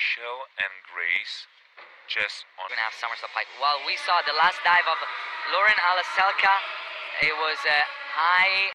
Michelle and Grace just on. We're gonna have. Well, we saw the last dive of Lauren Hallaselka. It was a high